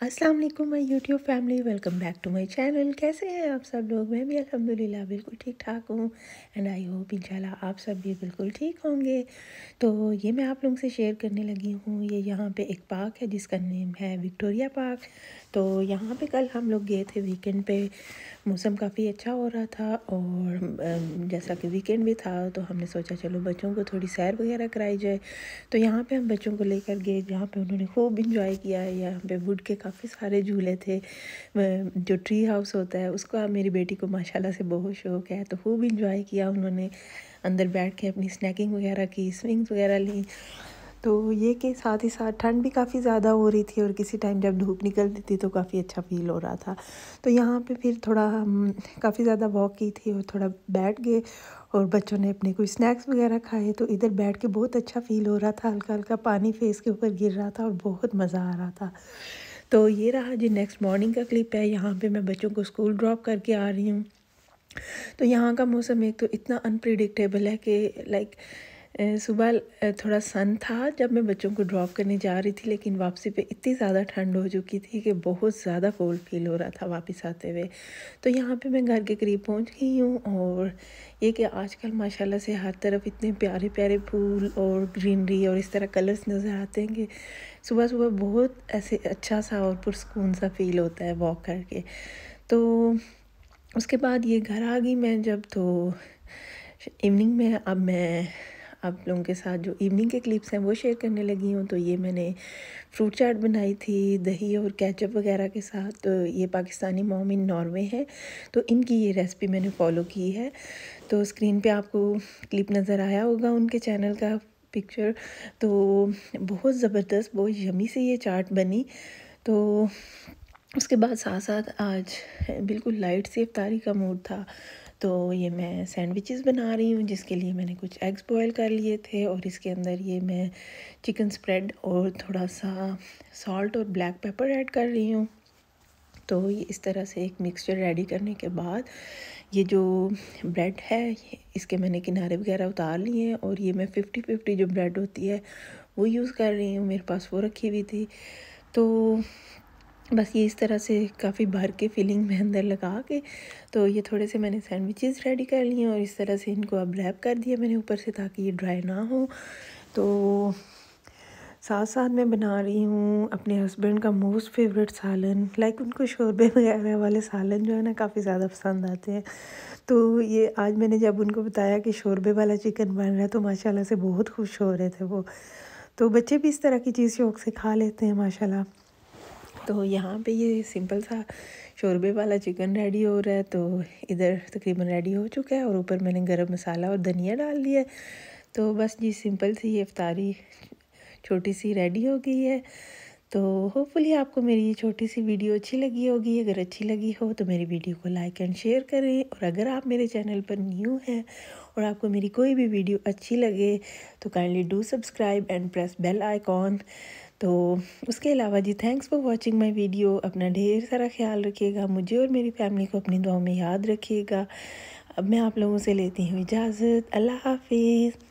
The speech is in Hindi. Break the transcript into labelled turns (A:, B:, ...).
A: अस्सलाम वालेकुम my YouTube family, welcome back to my channel. कैसे हैं आप सब लोग? मैं भी अल्हम्दुलिल्लाह बिल्कुल ठीक ठाक हूँ एंड आई होप इंशाल्लाह आप सब भी बिल्कुल ठीक होंगे। तो ये मैं आप लोगों से शेयर करने लगी हूँ। ये यहाँ पे एक पार्क है जिसका नेम है विक्टोरिया पार्क तो यहाँ पे कल हम लोग गए थे वीकेंड पे। मौसम काफ़ी अच्छा हो रहा था और जैसा कि वीकेंड भी था तो हमने सोचा चलो बच्चों को थोड़ी सैर वगैरह कराई जाए। तो यहाँ पे हम बच्चों को लेकर गए, जहाँ पे उन्होंने खूब इंजॉय किया है। यहाँ पे वुड के काफ़ी सारे झूले थे। जो ट्री हाउस होता है, उसका मेरी बेटी को माशाल्लाह से बहुत शौक़ है तो खूब इंजॉय किया उन्होंने। अंदर बैठ के अपनी स्नैकिंग वगैरह की स्विंग्स वगैरह ली। तो ये के साथ ही साथ ठंड भी काफ़ी ज़्यादा हो रही थी, और किसी टाइम जब धूप निकलती थी तो काफ़ी अच्छा फील हो रहा था। तो यहाँ पे फिर थोड़ा, हम काफ़ी ज़्यादा वॉक की थी, और थोड़ा बैठ गए, और बच्चों ने अपने कोई स्नैक्स वगैरह खाए तो इधर बैठ के बहुत अच्छा फील हो रहा था। हल्का हल्का पानी फेस के ऊपर गिर रहा था, और बहुत मज़ा आ रहा था। तो ये रहा जी नेक्स्ट मॉर्निंग का क्लिप है। यहाँ पे मैं बच्चों को स्कूल ड्रॉप करके आ रही हूँ। तो यहाँ का मौसम एक तो इतना अनप्रिडिक्टेबल है कि लाइक सुबह थोड़ा सन था जब मैं बच्चों को ड्रॉप करने जा रही थी, लेकिन वापसी पे इतनी ज़्यादा ठंड हो चुकी थी कि बहुत ज़्यादा कोल्ड फील हो रहा था वापस आते हुए। तो यहाँ पे मैं घर के करीब पहुँच गई हूँ और ये कि आजकल माशाल्लाह से हर तरफ़ इतने प्यारे प्यारे फूल और ग्रीनरी और इस तरह कलर्स नज़र आते हैं कि सुबह सुबह बहुत ऐसे अच्छा सा और पुरस्कून सा फील होता है वॉक करके। तो उसके बाद ये घर आ गई मैं जब तो इवनिंग में, अब मैं आप लोगों के साथ जो इवनिंग के क्लिप्स हैं वो शेयर करने लगी हूँ। तो ये मैंने फ्रूट चाट बनाई थी, दही और कैचअप वगैरह के साथ। तो ये पाकिस्तानी मोम इन नॉर्वे है। तो इनकी ये रेसिपी मैंने फॉलो की है। तो स्क्रीन पे आपको क्लिप नज़र आया होगा उनके चैनल का पिक्चर तो बहुत ज़बरदस्त, बहुत यमी से ये चाट बनी। तो उसके बाद साथ साथ आज बिल्कुल लाइट सी अफ्तारी का मूड था। तो ये मैं सैंडविचेस बना रही हूँ, जिसके लिए मैंने कुछ एग्स बॉयल कर लिए थे और इसके अंदर ये मैं चिकन स्प्रेड और थोड़ा सा सॉल्ट और ब्लैक पेपर ऐड कर रही हूँ। तो ये इस तरह से एक मिक्सचर रेडी करने के बाद ये जो ब्रेड है, इसके मैंने किनारे वगैरह उतार लिए हैं और ये मैं फ़िफ्टी फिफ्टी जो ब्रेड होती है, वो यूज़ कर रही हूँ। मेरे पास वो रखी हुई थी। तो बस ये इस तरह से काफ़ी भर के फिलिंग में अंदर लगा के तो ये थोड़े से मैंने सैंडविचेस रेडी कर लिए और इस तरह से इनको अब रैप कर दिया मैंने ऊपर से ताकि ये ड्राई ना हो। तो साथ साथ मैं बना रही हूँ अपने हस्बैंड का मोस्ट फेवरेट सालन। लाइक उनको शोरबे वगैरह वाले सालन जो है ना काफ़ी ज़्यादा पसंद आते हैं। तो ये आज मैंने जब उनको बताया कि शोरबे वाला चिकन बन रहा है तो माशाल्लाह से बहुत खुश हो रहे थे वो। तो बच्चे भी इस तरह की चीज़ शौक से खा लेते हैं, माशाल्लाह। तो यहाँ पे ये सिंपल सा शोरबे वाला चिकन रेडी हो रहा है तो इधर तकरीबन रेडी हो चुका है और ऊपर मैंने गरम मसाला और धनिया डाल दिया है। तो बस जी, सिंपल सी ये अफ्तारी छोटी सी रेडी हो गई है। तो होपफुली आपको मेरी ये छोटी सी वीडियो अच्छी लगी होगी। अगर अच्छी लगी हो तो मेरी वीडियो को लाइक एंड शेयर करें। और अगर आप मेरे चैनल पर न्यू हैं और आपको मेरी कोई भी वीडियो अच्छी लगे तो kindly do subscribe and press bell icon तो उसके अलावा जी thanks for watching my video अपना ढेर सारा ख्याल रखिएगा। मुझे और मेरी फैमिली को अपनी दुआ में याद रखिएगा। अब मैं आप लोगों से लेती हूँ इजाज़त। अल्लाह हाफिज़।